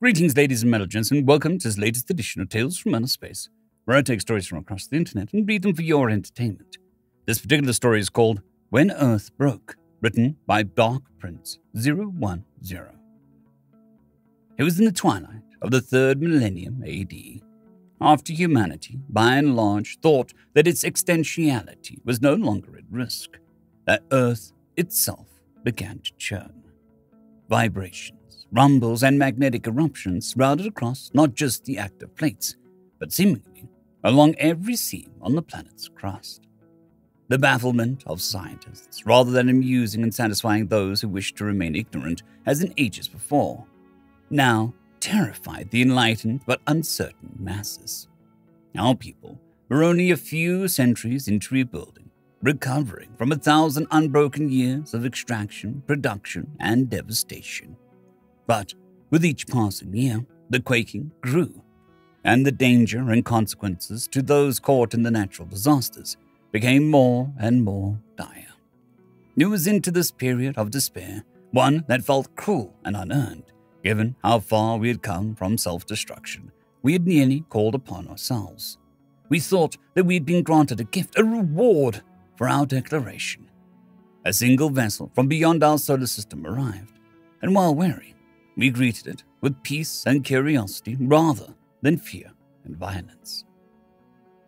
Greetings, ladies and melogents, and welcome to this latest edition of Tales from Outer Space, where I take stories from across the internet and read them for your entertainment. This particular story is called When Earth Broke, written by Dark Prince 010. It was in the twilight of the third millennium AD, after humanity, by and large, thought that its extensionality was no longer at risk, that Earth itself began to churn. Vibrations, rumbles, and magnetic eruptions sprouted across not just the active plates, but seemingly along every seam on the planet's crust. The bafflement of scientists, rather than amusing and satisfying those who wished to remain ignorant as in ages before, now terrified the enlightened but uncertain masses. Our people were only a few centuries into rebuilding, recovering from a thousand unbroken years of extraction, production, and devastation. But with each passing year, the quaking grew, and the danger and consequences to those caught in the natural disasters became more and more dire. It was into this period of despair, one that felt cruel and unearned, given how far we had come from self destruction, we had nearly called upon ourselves. We thought that we had been granted a gift, a reward for our declaration. A single vessel from beyond our solar system arrived, and while wary, we greeted it with peace and curiosity rather than fear and violence.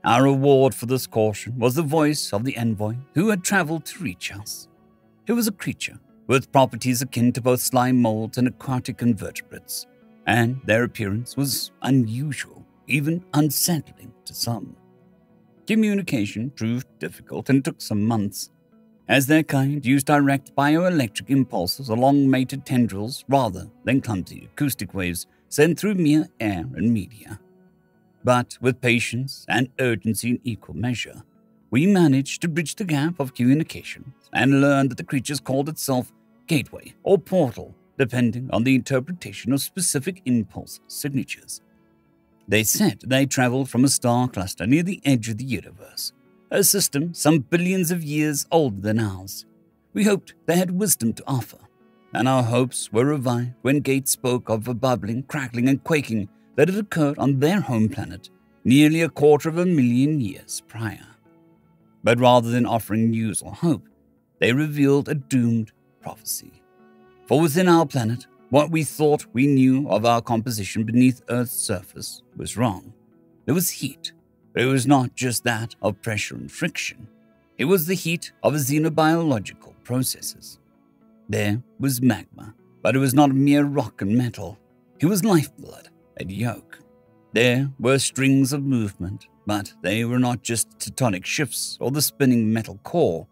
Our reward for this caution was the voice of the envoy who had traveled to reach us. It was a creature with properties akin to both slime molds and aquatic invertebrates, and their appearance was unusual, even unsettling to some. Communication proved difficult and took some months, as their kind use direct bioelectric impulses along mated tendrils rather than clumsy acoustic waves sent through mere air and media. But with patience and urgency in equal measure, we managed to bridge the gap of communication and learned that the creatures called itself gateway or portal, depending on the interpretation of specific impulse signatures. They said they traveled from a star cluster near the edge of the universe, a system some billions of years older than ours. We hoped they had wisdom to offer, and our hopes were revived when Gates spoke of a bubbling, crackling, and quaking that had occurred on their home planet nearly a quarter of a million years prior. But rather than offering news or hope, they revealed a doomed prophecy. For within our planet, what we thought we knew of our composition beneath Earth's surface was wrong. There was heat, but it was not just that of pressure and friction. It was the heat of xenobiological processes. There was magma, but it was not mere rock and metal. It was lifeblood and yolk. There were strings of movement, but they were not just tectonic shifts or the spinning metal core.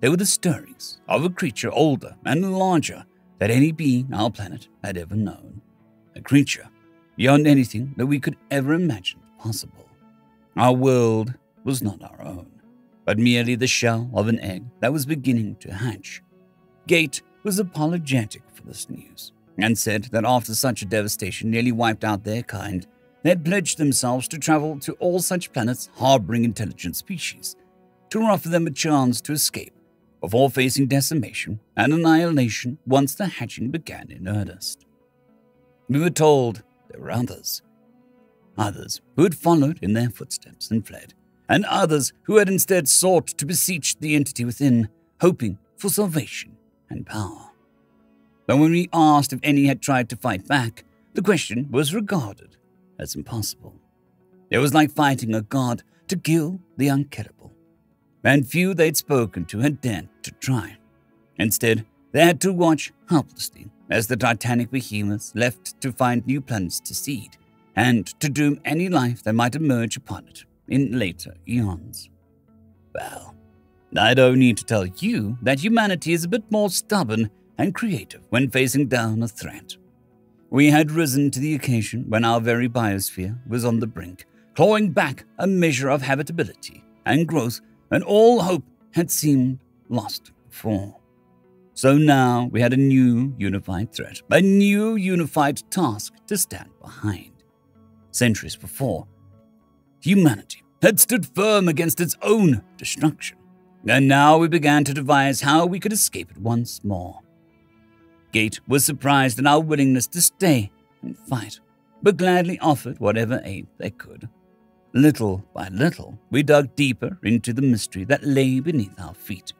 They were the stirrings of a creature older and larger than any being our planet had ever known. A creature beyond anything that we could ever imagine possible. Our world was not our own, but merely the shell of an egg that was beginning to hatch. Gate was apologetic for this news and said that after such a devastation nearly wiped out their kind, they had pledged themselves to travel to all such planets harboring intelligent species, to offer them a chance to escape before facing decimation and annihilation once the hatching began in earnest. We were told there were others. Others who had followed in their footsteps and fled, and others who had instead sought to beseech the entity within, hoping for salvation and power. But when we asked if any had tried to fight back, the question was regarded as impossible. It was like fighting a god to kill the unkillable and few they'd spoken to had dared to try. Instead, they had to watch helplessly as the titanic behemoths left to find new planets to seed and to doom any life that might emerge upon it in later eons. Well, I don't need to tell you that humanity is a bit more stubborn and creative when facing down a threat. We had risen to the occasion when our very biosphere was on the brink, clawing back a measure of habitability and growth and all hope had seemed lost before. So now we had a new unified threat, a new unified task to stand behind. Centuries before, humanity had stood firm against its own destruction, and now we began to devise how we could escape it once more. Gate was surprised at our willingness to stay and fight, but gladly offered whatever aid they could. Little by little, we dug deeper into the mystery that lay beneath our feet.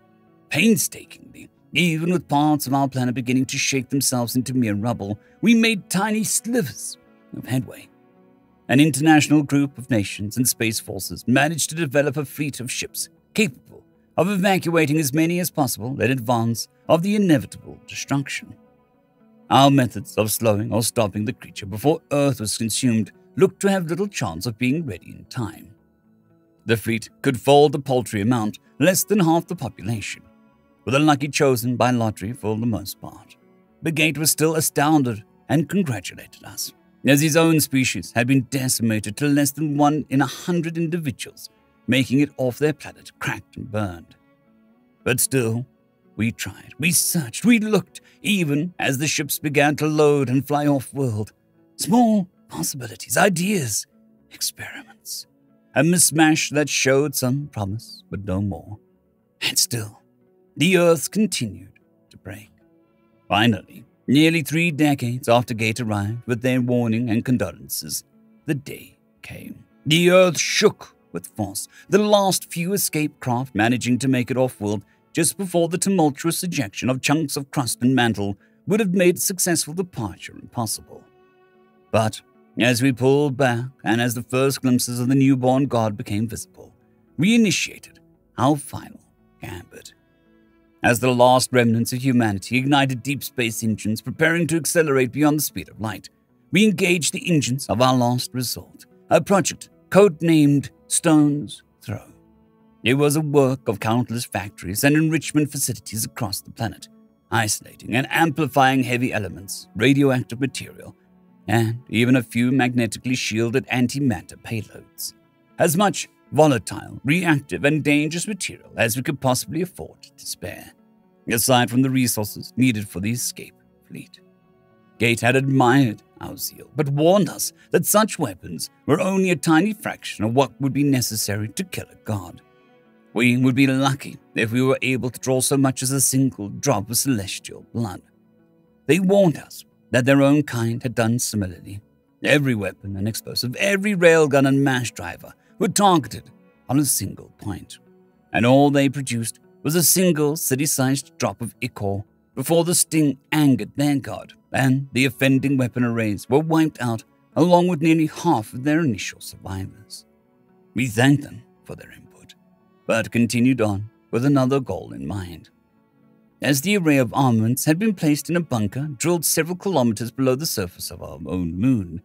Painstakingly, even with parts of our planet beginning to shake themselves into mere rubble, we made tiny slivers of headway. An international group of nations and space forces managed to develop a fleet of ships capable of evacuating as many as possible in advance of the inevitable destruction. Our methods of slowing or stopping the creature before Earth was consumed looked to have little chance of being ready in time. The fleet could fold a paltry amount, less than half the population, with the lucky chosen by lottery for the most part. The gate was still astounded and congratulated us, as his own species had been decimated to less than one in a hundred individuals, making it off their planet cracked and burned. But still, we tried, we searched, we looked, even as the ships began to load and fly off world. Small possibilities, ideas, experiments. A mismatch that showed some promise, but no more. And still, the Earth continued to break. Finally, nearly three decades after Gate arrived with their warning and condolences, the day came. The Earth shook with force, the last few escape craft managing to make it off world just before the tumultuous ejection of chunks of crust and mantle would have made successful departure impossible. But as we pulled back, and as the first glimpses of the newborn god became visible, we initiated our final gambit. As the last remnants of humanity ignited deep space engines preparing to accelerate beyond the speed of light, we engaged the engines of our last resort, a project codenamed Stone's Throw. It was a work of countless factories and enrichment facilities across the planet, isolating and amplifying heavy elements, radioactive material, and even a few magnetically shielded antimatter payloads. As much volatile, reactive, and dangerous material as we could possibly afford to spare, aside from the resources needed for the escape fleet. Gate had admired our zeal, but warned us that such weapons were only a tiny fraction of what would be necessary to kill a god. We would be lucky if we were able to draw so much as a single drop of celestial blood. They warned us that their own kind had done similarly. Every weapon and explosive, every railgun and mass driver were targeted on a single point. And all they produced was a single city sized drop of ichor before the sting angered their god, and the offending weapon arrays were wiped out along with nearly half of their initial survivors. We thanked them for their input, but continued on with another goal in mind as the array of armaments had been placed in a bunker drilled several kilometers below the surface of our own moon.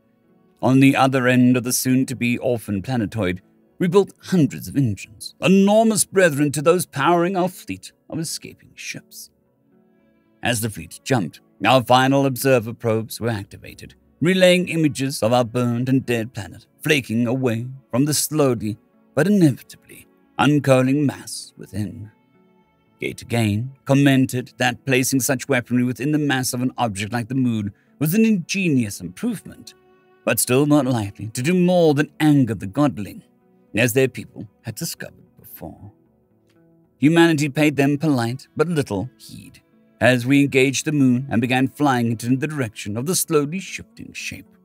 On the other end of the soon to be orphan planetoid, we built hundreds of engines, enormous brethren to those powering our fleet of escaping ships. As the fleet jumped, our final observer probes were activated, relaying images of our burned and dead planet flaking away from the slowly but inevitably uncurling mass within. Gate again commented that placing such weaponry within the mass of an object like the moon was an ingenious improvement, but still not likely to do more than anger the godling, as their people had discovered before. Humanity paid them polite but little heed as we engaged the moon and began flying it in the direction of the slowly shifting shape.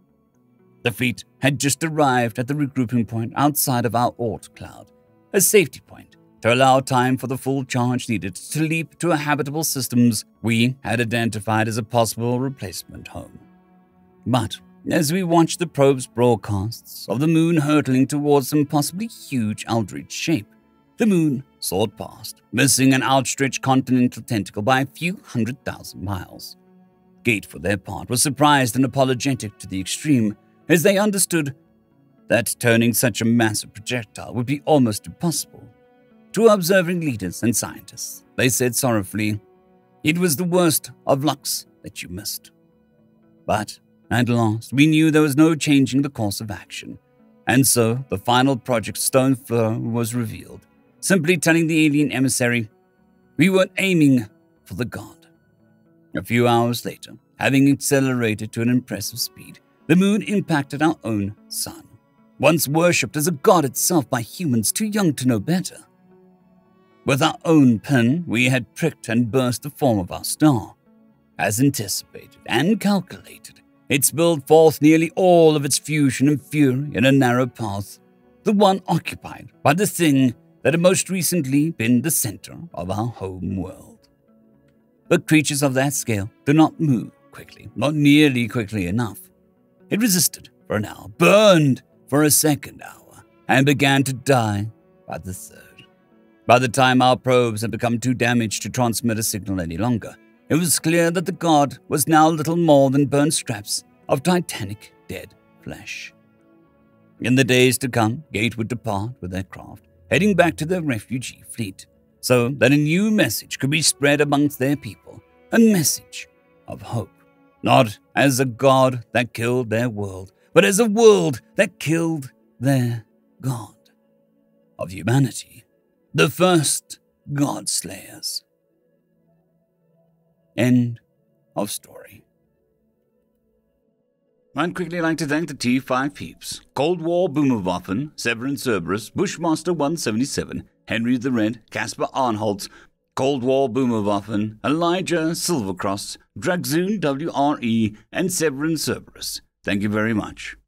The fleet had just arrived at the regrouping point outside of our Oort cloud, a safety point to allow time for the full charge needed to leap to a habitable systems we had identified as a possible replacement home. But as we watched the probe's broadcasts of the moon hurtling towards some possibly huge eldritch shape, the moon soared past, missing an outstretched continental tentacle by a few hundred thousand miles. Gate, for their part, was surprised and apologetic to the extreme, as they understood that turning such a massive projectile would be almost impossible to observing leaders and scientists. They said sorrowfully, It was the worst of lucks that you missed. But at last, we knew there was no changing the course of action, and so the final Project Stone Throw was revealed, simply telling the alien emissary, We were aiming for the god. A few hours later, having accelerated to an impressive speed, the moon impacted our own sun, once worshipped as a god itself by humans too young to know better. With our own pen, we had pricked and burst the form of our star. As anticipated and calculated, it spilled forth nearly all of its fusion and fury in a narrow path, the one occupied by the thing that had most recently been the center of our home world. But creatures of that scale do not move quickly, not nearly quickly enough. It resisted for an hour, burned for a second hour, and began to die by the third. By the time our probes had become too damaged to transmit a signal any longer, it was clear that the god was now little more than burnt scraps of titanic dead flesh. In the days to come, Gate would depart with their craft, heading back to their refugee fleet, so that a new message could be spread amongst their people, a message of hope, not as a god that killed their world, but as a world that killed their god. Of humanity, the first god slayers. End of story. I'd quickly like to thank the T5 peeps Cold War Boomerwaffen, Severin Cerberus, Bushmaster 177, Henry the Red, Caspar Arnholtz, Cold War Boomerwaffen, Elijah Silvercross, Dragzoon WRE, and Severin Cerberus. Thank you very much.